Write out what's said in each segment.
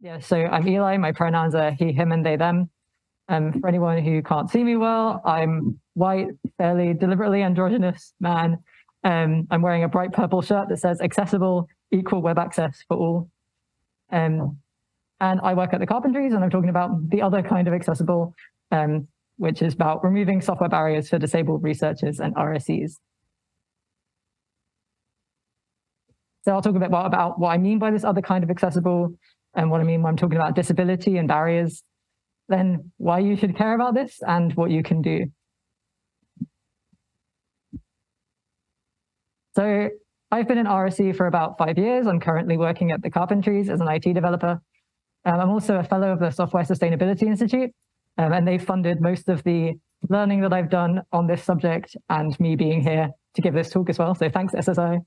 Yeah, so I'm Eli. My pronouns are he, him, and they, them. Um, for anyone who can't see me well, I'm white, fairly deliberately androgynous man. Um, I'm wearing a bright purple shirt that says accessible, equal web access for all. Um, and I work at the Carpentries and I'm talking about the other kind of accessible, um, which is about removing software barriers for disabled researchers and RSEs. So I'll talk a bit more about what I mean by this other kind of accessible and what I mean when I'm talking about disability and barriers, then why you should care about this and what you can do. So I've been in RSE for about five years. I'm currently working at the Carpentries as an IT developer. Um, I'm also a fellow of the Software Sustainability Institute, um, and they funded most of the learning that I've done on this subject and me being here to give this talk as well. So thanks, SSI.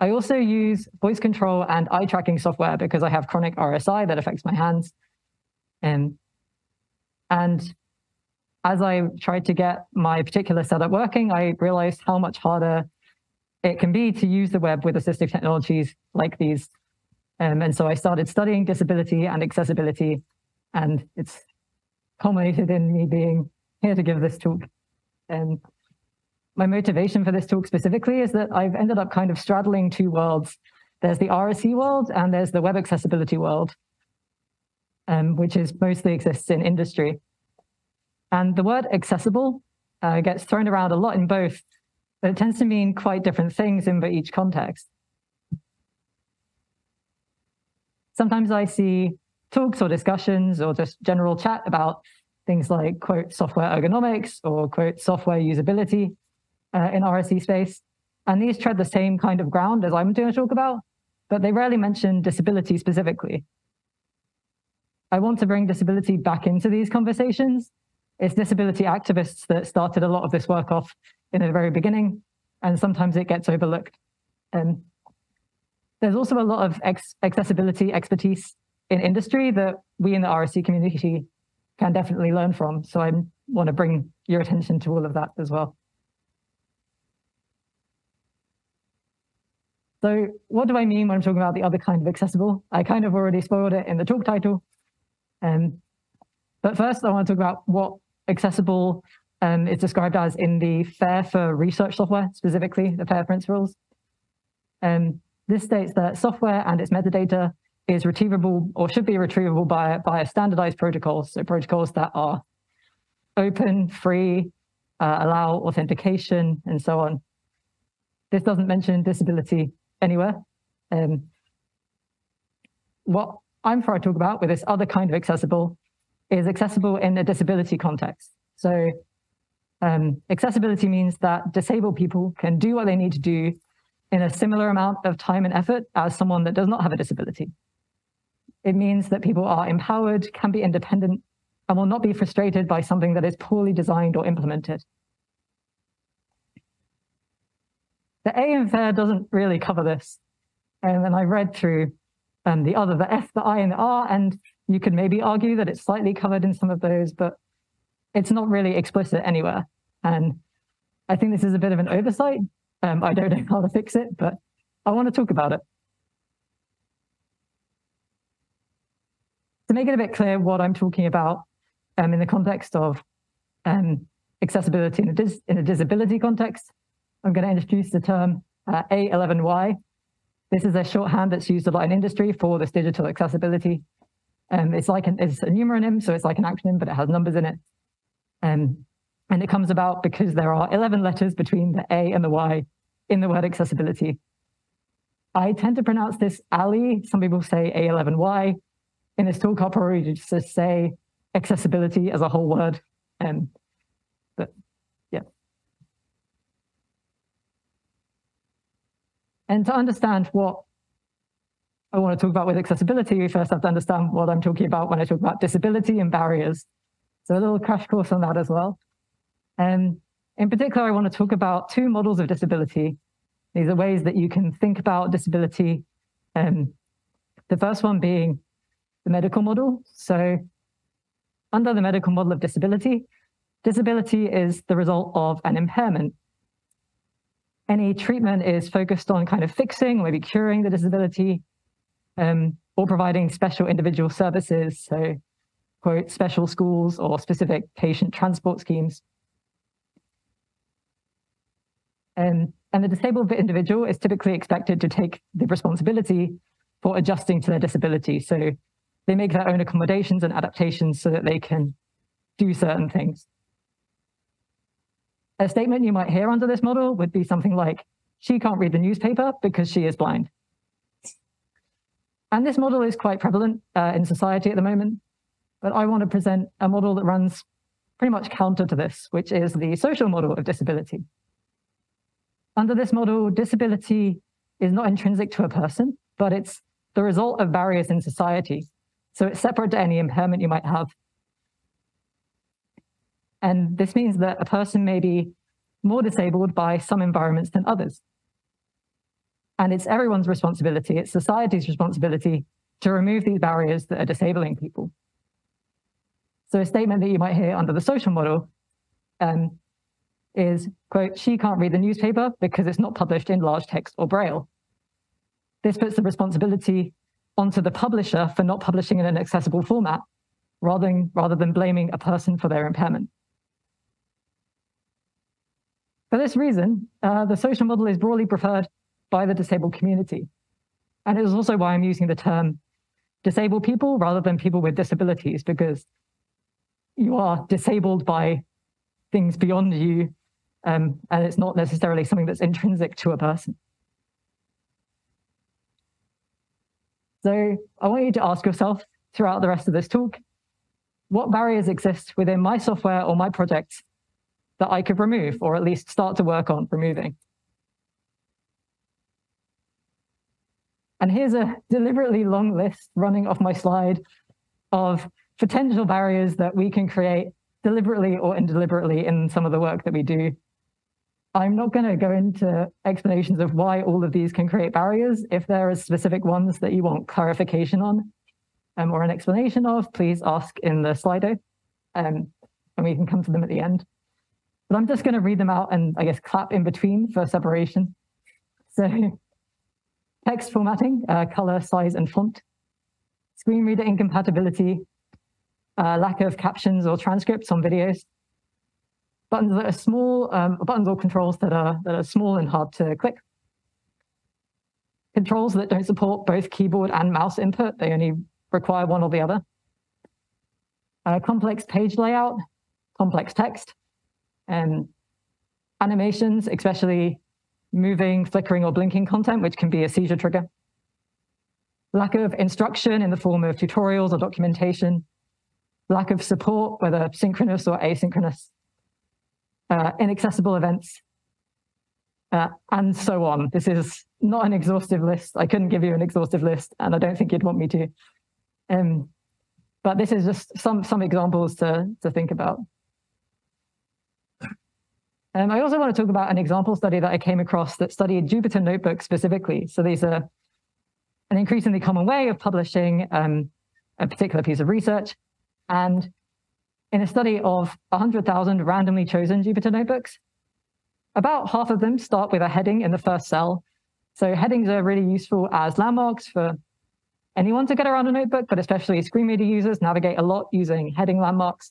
I also use voice control and eye tracking software because I have chronic RSI that affects my hands. Um, and as I tried to get my particular setup working, I realized how much harder it can be to use the web with assistive technologies like these. Um, and so I started studying disability and accessibility, and it's culminated in me being here to give this talk. Um, my motivation for this talk specifically is that I've ended up kind of straddling two worlds. There's the RSE world and there's the web accessibility world, um, which is mostly exists in industry. And the word accessible uh, gets thrown around a lot in both, but it tends to mean quite different things in each context. Sometimes I see talks or discussions or just general chat about things like, quote, software ergonomics or, quote, software usability uh, in RSE space. And these tread the same kind of ground as I'm going to talk about, but they rarely mention disability specifically. I want to bring disability back into these conversations. It's disability activists that started a lot of this work off in the very beginning, and sometimes it gets overlooked. Um, there's also a lot of accessibility expertise in industry that we in the RSE community can definitely learn from. So I want to bring your attention to all of that as well. So what do I mean when I'm talking about the other kind of accessible? I kind of already spoiled it in the talk title. Um, but first, I want to talk about what accessible um, is described as in the FAIR for research software, specifically the FAIR principles. Um, this states that software and its metadata is retrievable or should be retrievable by, by standardized protocols, so protocols that are open, free, uh, allow authentication, and so on. This doesn't mention disability anywhere. Um, what I'm trying to talk about with this other kind of accessible is accessible in a disability context. So um, accessibility means that disabled people can do what they need to do in a similar amount of time and effort as someone that does not have a disability. It means that people are empowered, can be independent, and will not be frustrated by something that is poorly designed or implemented. The A in FAIR doesn't really cover this. And then I read through um, the other, the F, the I, and the R, and you could maybe argue that it's slightly covered in some of those, but it's not really explicit anywhere. And I think this is a bit of an oversight. Um, I don't know how to fix it, but I want to talk about it. To make it a bit clear what I'm talking about um, in the context of um, accessibility in a, in a disability context, I'm going to introduce the term uh, A11Y. This is a shorthand that's used a lot in industry for this digital accessibility. Um, it's like an, it's a numeronym, so it's like an acronym, but it has numbers in it. Um, and it comes about because there are 11 letters between the A and the Y in the word accessibility. I tend to pronounce this Ali. Some people say A11Y. In this talk, I'll probably just say accessibility as a whole word. Um, but And to understand what I want to talk about with accessibility, we first have to understand what I'm talking about when I talk about disability and barriers. So a little crash course on that as well. And in particular, I want to talk about two models of disability. These are ways that you can think about disability. Um, the first one being the medical model. So under the medical model of disability, disability is the result of an impairment any treatment is focused on kind of fixing, maybe curing the disability. um, or providing special individual services, so quote, special schools or specific patient transport schemes. Um, and the disabled individual is typically expected to take the responsibility for adjusting to their disability. So they make their own accommodations and adaptations so that they can do certain things. A statement you might hear under this model would be something like, she can't read the newspaper because she is blind. And this model is quite prevalent uh, in society at the moment, but I want to present a model that runs pretty much counter to this, which is the social model of disability. Under this model, disability is not intrinsic to a person, but it's the result of barriers in society. So it's separate to any impairment you might have. And this means that a person may be more disabled by some environments than others. And it's everyone's responsibility, it's society's responsibility to remove these barriers that are disabling people. So a statement that you might hear under the social model um, is, quote, she can't read the newspaper because it's not published in large text or braille. This puts the responsibility onto the publisher for not publishing in an accessible format, rather than, rather than blaming a person for their impairment. For this reason, uh, the social model is broadly preferred by the disabled community. And it is also why I'm using the term disabled people rather than people with disabilities, because you are disabled by things beyond you, um, and it's not necessarily something that's intrinsic to a person. So I want you to ask yourself throughout the rest of this talk, what barriers exist within my software or my projects that I could remove, or at least start to work on removing? And here's a deliberately long list running off my slide of potential barriers that we can create deliberately or indeliberately in some of the work that we do. I'm not going to go into explanations of why all of these can create barriers. If there are specific ones that you want clarification on um, or an explanation of, please ask in the Slido um, and we can come to them at the end. But I'm just going to read them out and I guess clap in between for separation. So text formatting, uh, color, size, and font, screen reader incompatibility, uh, lack of captions or transcripts on videos, buttons that are small, um, buttons or controls that are, that are small and hard to click, controls that don't support both keyboard and mouse input, they only require one or the other, uh, complex page layout, complex text, and animations, especially moving, flickering, or blinking content, which can be a seizure trigger. Lack of instruction in the form of tutorials or documentation, lack of support, whether synchronous or asynchronous, uh, inaccessible events, uh, and so on. This is not an exhaustive list. I couldn't give you an exhaustive list, and I don't think you'd want me to. Um, but this is just some some examples to to think about. Um, I also want to talk about an example study that I came across that studied Jupyter Notebooks specifically. So these are an increasingly common way of publishing um, a particular piece of research. And in a study of 100,000 randomly chosen Jupyter notebooks, about half of them start with a heading in the first cell. So headings are really useful as landmarks for anyone to get around a notebook, but especially screen reader users navigate a lot using heading landmarks.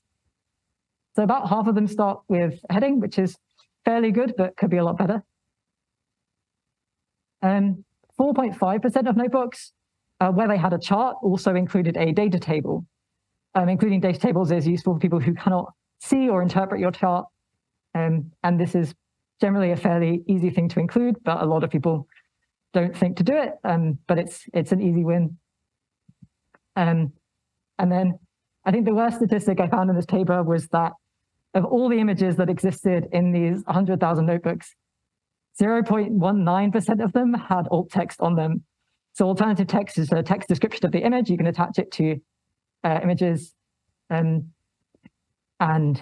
So about half of them start with heading, which is fairly good, but could be a lot better. 4.5% um, of notebooks uh, where they had a chart also included a data table um, including data tables is useful for people who cannot see or interpret your chart. Um, and this is generally a fairly easy thing to include, but a lot of people don't think to do it, um, but it's it's an easy win. Um, and then I think the worst statistic I found in this paper was that of all the images that existed in these 100,000 notebooks, 0.19% of them had alt text on them. So alternative text is a text description of the image. You can attach it to uh, images um, and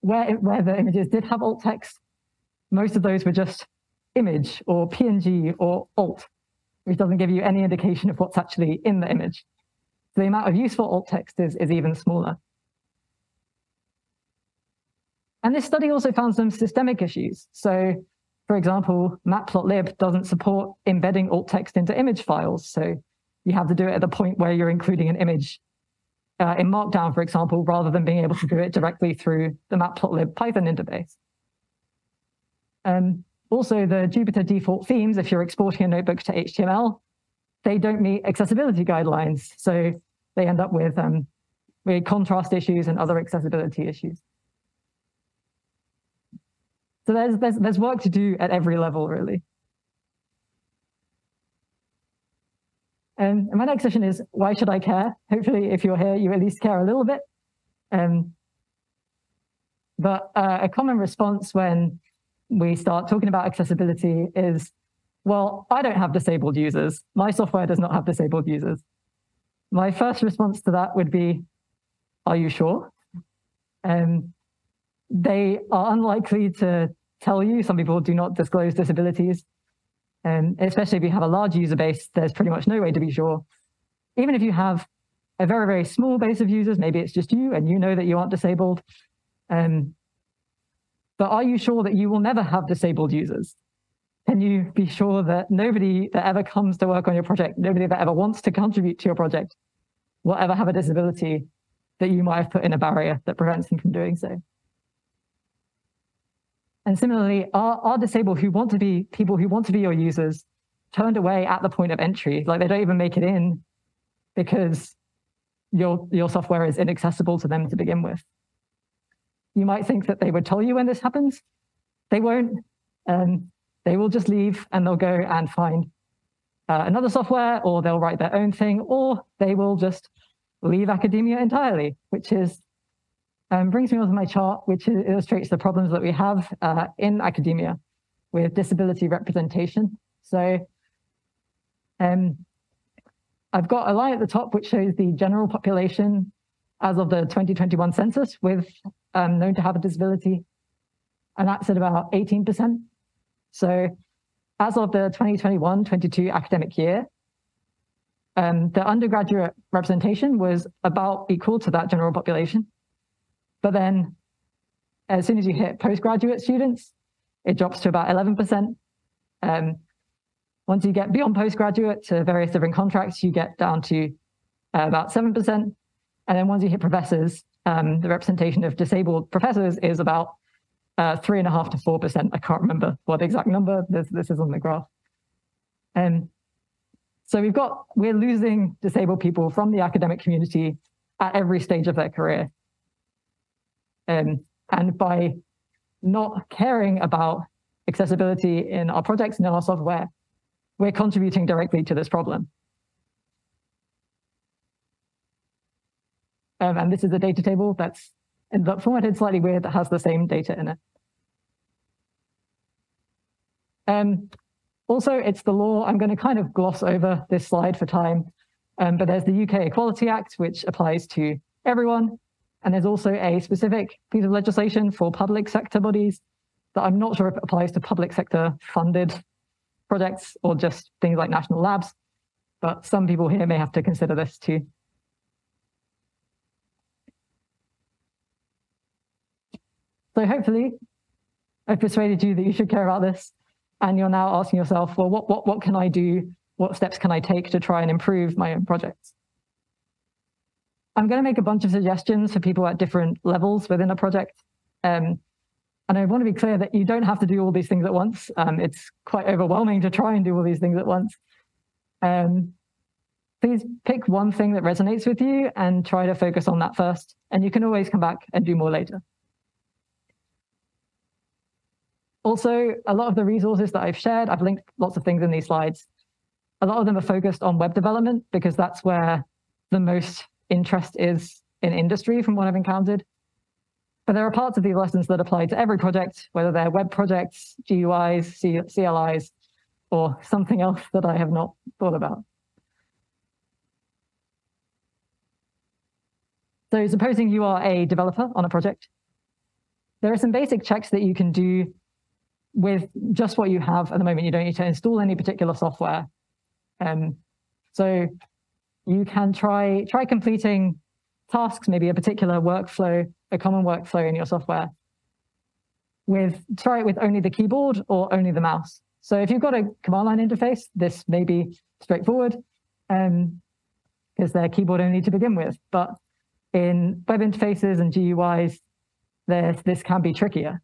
where, where the images did have alt text, most of those were just image or PNG or alt, which doesn't give you any indication of what's actually in the image. So the amount of useful alt text is, is even smaller. And this study also found some systemic issues. So for example, matplotlib doesn't support embedding alt text into image files. So you have to do it at the point where you're including an image uh, in Markdown, for example, rather than being able to do it directly through the matplotlib Python interface. Um, also, the Jupyter default themes, if you're exporting a notebook to HTML, they don't meet accessibility guidelines. So they end up with, um, with contrast issues and other accessibility issues. So there's, there's, there's work to do at every level, really. Um, and my next session is, why should I care? Hopefully, if you're here, you at least care a little bit. Um, but uh, a common response when we start talking about accessibility is, well, I don't have disabled users. My software does not have disabled users. My first response to that would be, are you sure? Um, they are unlikely to tell you. Some people do not disclose disabilities. And especially if you have a large user base, there's pretty much no way to be sure. Even if you have a very, very small base of users, maybe it's just you and you know that you aren't disabled. Um, but are you sure that you will never have disabled users? Can you be sure that nobody that ever comes to work on your project, nobody that ever wants to contribute to your project will ever have a disability that you might have put in a barrier that prevents them from doing so? And similarly, are, are disabled who want to be people who want to be your users turned away at the point of entry? Like they don't even make it in because your, your software is inaccessible to them to begin with. You might think that they would tell you when this happens. They won't. Um, they will just leave and they'll go and find uh, another software or they'll write their own thing or they will just leave academia entirely, which is um, brings me on to my chart, which illustrates the problems that we have uh, in academia with disability representation. So um, I've got a line at the top which shows the general population as of the 2021 census with um, known to have a disability, and that's at about 18%. So as of the 2021-22 academic year, um, the undergraduate representation was about equal to that general population. But then as soon as you hit postgraduate students, it drops to about 11%. Um, once you get beyond postgraduate to various different contracts, you get down to uh, about 7%. And then once you hit professors, um, the representation of disabled professors is about uh, three and a half to 4%. I can't remember what the exact number, this, this is on the graph. Um, so we've got, we're losing disabled people from the academic community at every stage of their career. Um, and by not caring about accessibility in our projects and in our software, we're contributing directly to this problem. Um, and this is a data table that's formatted slightly weird that has the same data in it. Um, also, it's the law. I'm going to kind of gloss over this slide for time, um, but there's the UK Equality Act, which applies to everyone. And there's also a specific piece of legislation for public sector bodies that I'm not sure if it applies to public sector funded projects or just things like national labs, but some people here may have to consider this too. So hopefully I've persuaded you that you should care about this and you're now asking yourself, well, what, what, what can I do? What steps can I take to try and improve my own projects? I'm going to make a bunch of suggestions for people at different levels within a project. Um, and I want to be clear that you don't have to do all these things at once. Um, it's quite overwhelming to try and do all these things at once. Um, please pick one thing that resonates with you and try to focus on that first. And you can always come back and do more later. Also, a lot of the resources that I've shared, I've linked lots of things in these slides. A lot of them are focused on web development because that's where the most interest is in industry from what I've encountered. But there are parts of these lessons that apply to every project, whether they're web projects, GUIs, CLIs, or something else that I have not thought about. So supposing you are a developer on a project, there are some basic checks that you can do with just what you have at the moment. You don't need to install any particular software. Um, so you can try, try completing tasks, maybe a particular workflow, a common workflow in your software with, try it with only the keyboard or only the mouse. So if you've got a command line interface, this may be straightforward. um, because they're keyboard only to begin with. But in web interfaces and GUIs, this can be trickier.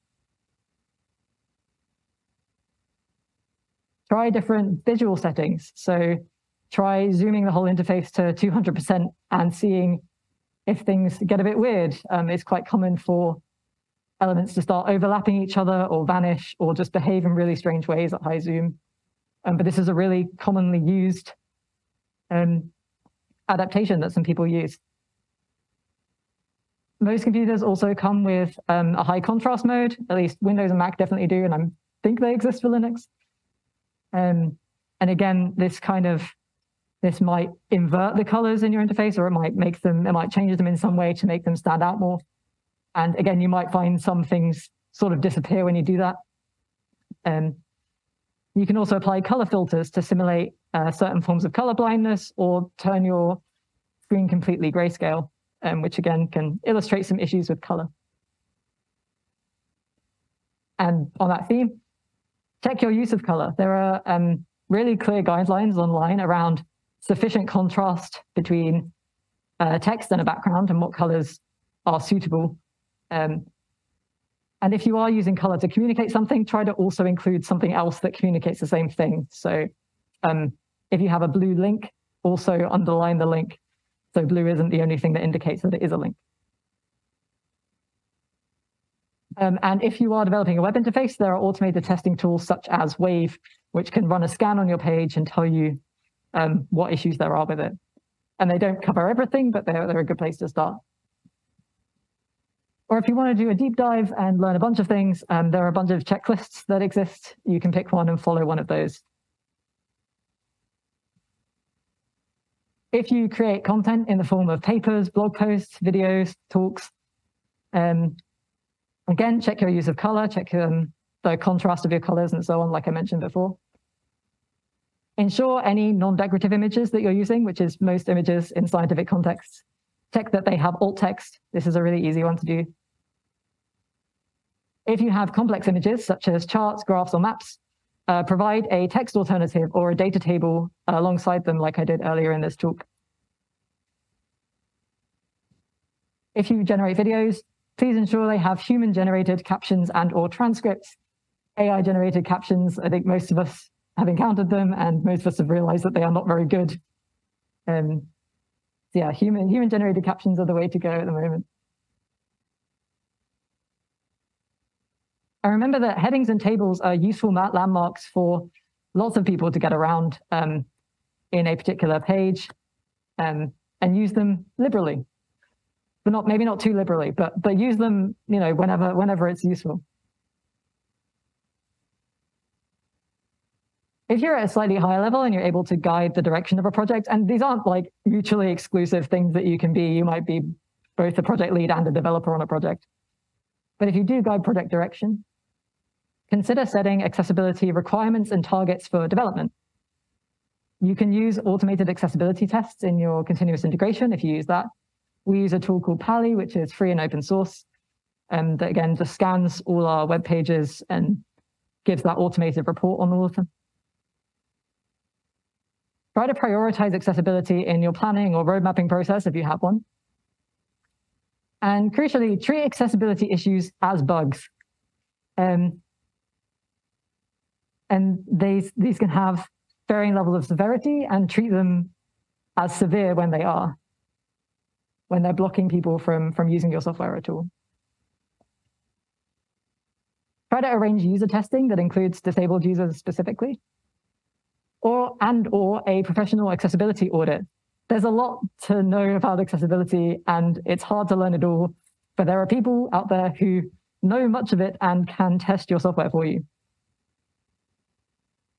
Try different visual settings. So try zooming the whole interface to 200% and seeing if things get a bit weird. Um, it's quite common for elements to start overlapping each other or vanish or just behave in really strange ways at high zoom. Um, but this is a really commonly used um, adaptation that some people use. Most computers also come with um, a high contrast mode, at least Windows and Mac definitely do, and I think they exist for Linux. Um, and again, this kind of, this might invert the colors in your interface, or it might make them, it might change them in some way to make them stand out more. And again, you might find some things sort of disappear when you do that. Um, you can also apply color filters to simulate uh, certain forms of color blindness or turn your screen completely grayscale, um, which again can illustrate some issues with color. And on that theme, check your use of color. There are um, really clear guidelines online around sufficient contrast between uh, text and a background and what colors are suitable um, and if you are using color to communicate something, try to also include something else that communicates the same thing. So um, if you have a blue link, also underline the link. So blue isn't the only thing that indicates that it is a link. Um, and if you are developing a web interface, there are automated testing tools such as Wave, which can run a scan on your page and tell you um, what issues there are with it. And they don't cover everything, but they're, they're a good place to start. Or if you want to do a deep dive and learn a bunch of things, um, there are a bunch of checklists that exist. You can pick one and follow one of those. If you create content in the form of papers, blog posts, videos, talks, um, again, check your use of color, check um, the contrast of your colors and so on, like I mentioned before. Ensure any non-decorative images that you're using, which is most images in scientific contexts, check that they have alt text. This is a really easy one to do. If you have complex images, such as charts, graphs, or maps, uh, provide a text alternative or a data table alongside them, like I did earlier in this talk. If you generate videos, please ensure they have human-generated captions and or transcripts. AI-generated captions, I think most of us have encountered them, and most of us have realized that they are not very good. Um, so yeah, human human-generated captions are the way to go at the moment. I remember that headings and tables are useful landmarks for lots of people to get around um, in a particular page um, and use them liberally. But not maybe not too liberally, but but use them, you know, whenever whenever it's useful. If you're at a slightly higher level and you're able to guide the direction of a project, and these aren't like mutually exclusive things that you can be, you might be both a project lead and a developer on a project. But if you do guide project direction, consider setting accessibility requirements and targets for development. You can use automated accessibility tests in your continuous integration if you use that. We use a tool called Pa11y, which is free and open source. And that again, just scans all our web pages and gives that automated report on all of them. Try to prioritize accessibility in your planning or road mapping process if you have one. And crucially, treat accessibility issues as bugs. Um, and these, these can have varying levels of severity and treat them as severe when they are, when they're blocking people from, from using your software at all. Try to arrange user testing that includes disabled users specifically, or and or a professional accessibility audit. There's a lot to know about accessibility and it's hard to learn it all, but there are people out there who know much of it and can test your software for you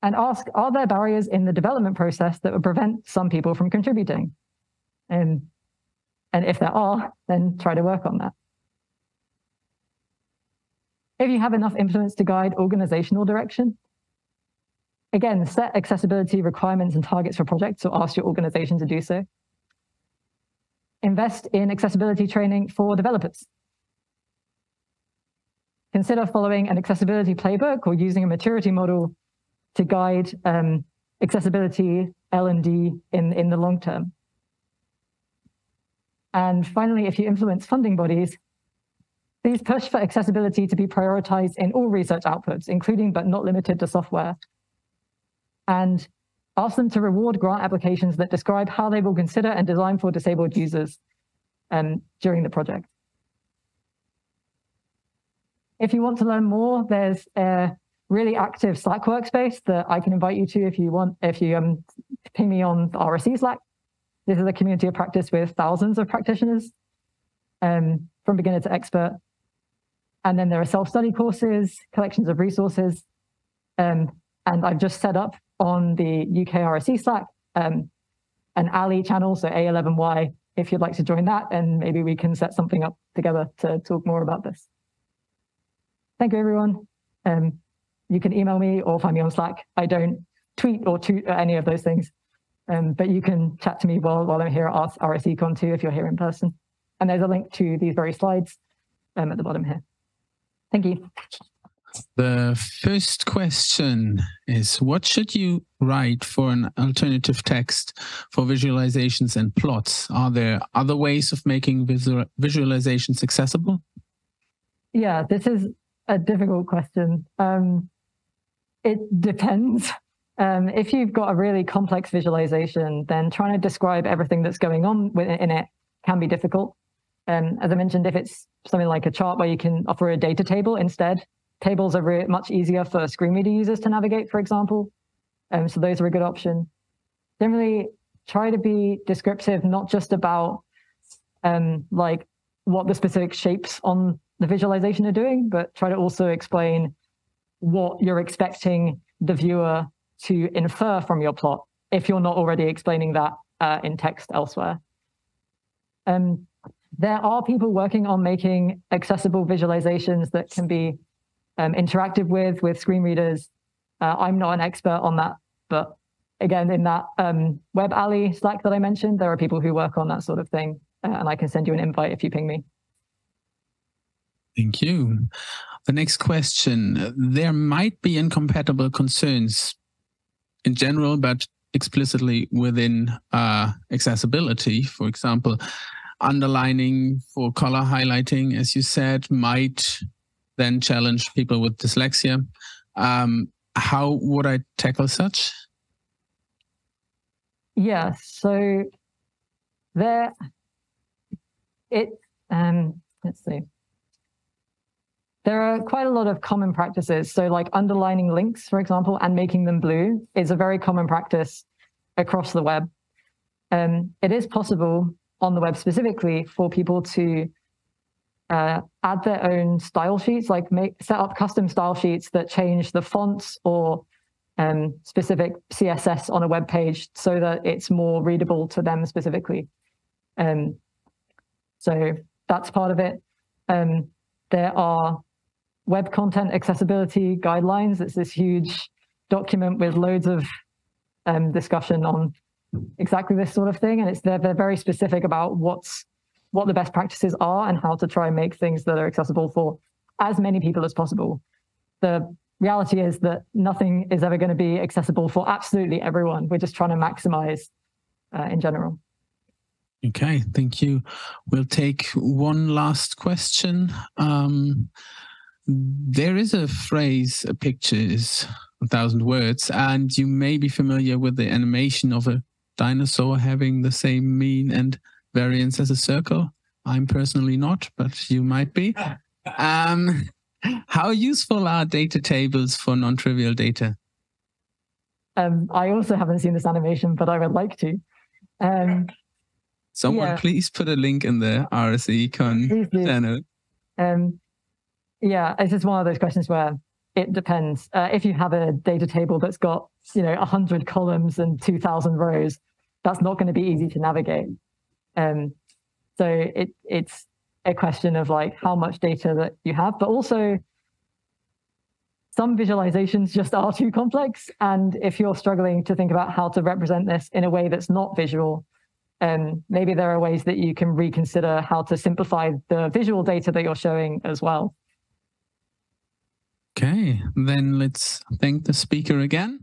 and ask, are there barriers in the development process that would prevent some people from contributing? And, and if there are, then try to work on that. If you have enough influence to guide organizational direction, again, set accessibility requirements and targets for projects, or ask your organization to do so. Invest in accessibility training for developers. Consider following an accessibility playbook or using a maturity model to guide um, accessibility L&D in, in the long term. And finally, if you influence funding bodies, these push for accessibility to be prioritized in all research outputs, including but not limited to software. And ask them to reward grant applications that describe how they will consider and design for disabled users um, during the project. If you want to learn more, there's a really active Slack workspace that I can invite you to if you want, if you um, ping me on the RSE Slack. This is a community of practice with thousands of practitioners um, from beginner to expert. And then there are self-study courses, collections of resources. Um, and I've just set up on the UK RSE Slack um, an ALI channel, so A11Y, if you'd like to join that, and maybe we can set something up together to talk more about this. Thank you, everyone. Um, you can email me or find me on Slack. I don't tweet or tweet any of those things, um, but you can chat to me while, while I'm here at RSECon too if you're here in person. And there's a link to these very slides um, at the bottom here. Thank you. The first question is what should you write for an alternative text for visualizations and plots? Are there other ways of making visual visualizations accessible? Yeah, this is a difficult question. Um, it depends. Um, if you've got a really complex visualization, then trying to describe everything that's going on in it can be difficult. Um, as I mentioned, if it's something like a chart where you can offer a data table instead, tables are much easier for screen reader users to navigate, for example. Um, so those are a good option. Generally, try to be descriptive, not just about um, like what the specific shapes on the visualization are doing, but try to also explain what you're expecting the viewer to infer from your plot if you're not already explaining that uh, in text elsewhere. Um, there are people working on making accessible visualizations that can be um, interactive with, with screen readers. Uh, I'm not an expert on that, but again, in that um, Web Ali Slack that I mentioned, there are people who work on that sort of thing, uh, and I can send you an invite if you ping me. Thank you. The next question, there might be incompatible concerns in general, but explicitly within uh, accessibility. For example, underlining for color highlighting, as you said, might then challenge people with dyslexia. Um, how would I tackle such? Yeah, so there, it, um, let's see. There are quite a lot of common practices. So like underlining links, for example, and making them blue is a very common practice across the web. Um, it is possible on the web specifically for people to uh, add their own style sheets, like make set up custom style sheets that change the fonts or um, specific CSS on a web page so that it's more readable to them specifically. Um, so that's part of it. Um, there are web content accessibility guidelines. It's this huge document with loads of um, discussion on exactly this sort of thing. And it's they're, they're very specific about what's what the best practices are and how to try and make things that are accessible for as many people as possible. The reality is that nothing is ever going to be accessible for absolutely everyone. We're just trying to maximize uh, in general. Okay, thank you. We'll take one last question. Um, there is a phrase, a picture is a thousand words, and you may be familiar with the animation of a dinosaur having the same mean and variance as a circle. I'm personally not, but you might be. Um, how useful are data tables for non-trivial data? Um, I also haven't seen this animation, but I would like to. Um, Someone yeah. please put a link in the RSECon channel. Um, yeah, it's just one of those questions where it depends. Uh, if you have a data table that's got, you know, 100 columns and 2,000 rows, that's not going to be easy to navigate. Um, so it, it's a question of like how much data that you have, but also some visualizations just are too complex. And if you're struggling to think about how to represent this in a way that's not visual, um, maybe there are ways that you can reconsider how to simplify the visual data that you're showing as well. Okay, then let's thank the speaker again.